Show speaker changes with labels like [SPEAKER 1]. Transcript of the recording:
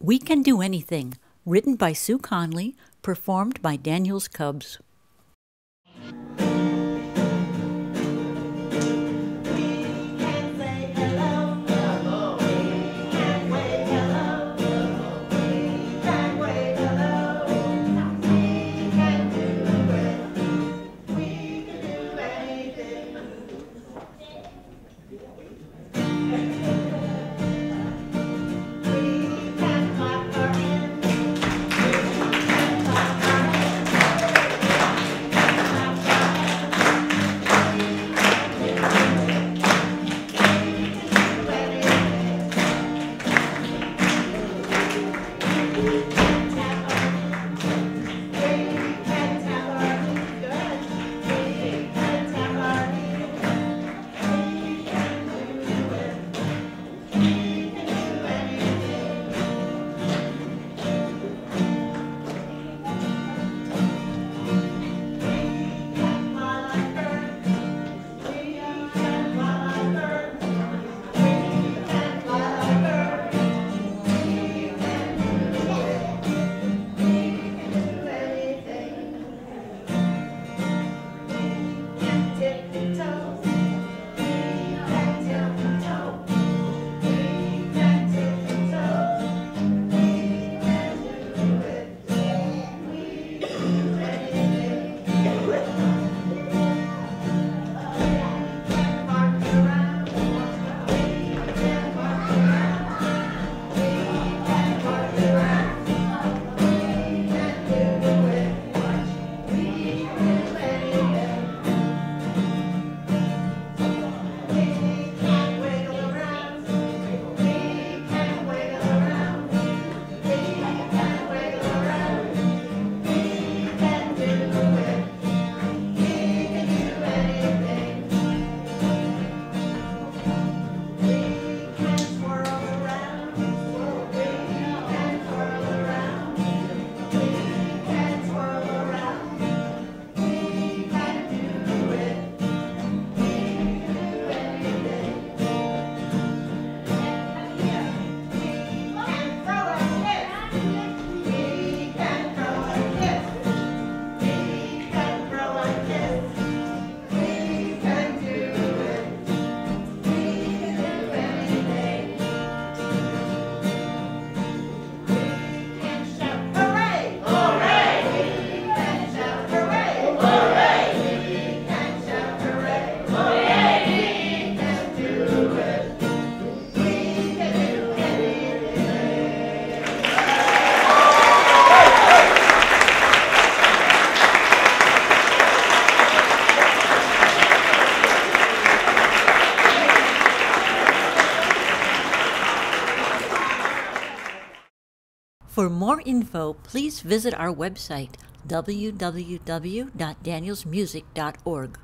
[SPEAKER 1] We Can Do Anything, written by Sue Conley, performed by Daniels Cubs. For more info, please visit our website www.danielsmusic.org.